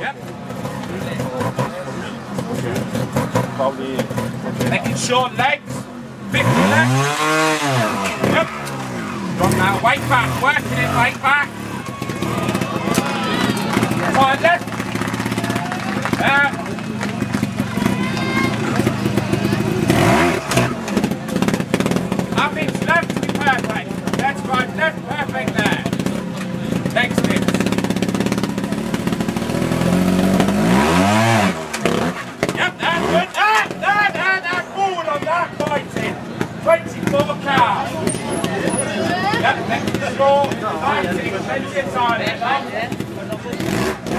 Yep. Probably. Making short legs. 50 legs. Yep. Drop that weight back. Working it weight back. Side left. Yeah. Up inch left to be perfect. That's right, left perfect there. Next it. Yep, that's good. That, that, that, that, forward on that, fighting. 24 cows. Yep, next to the time. Yep.